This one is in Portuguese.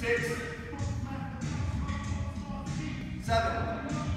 six, seven,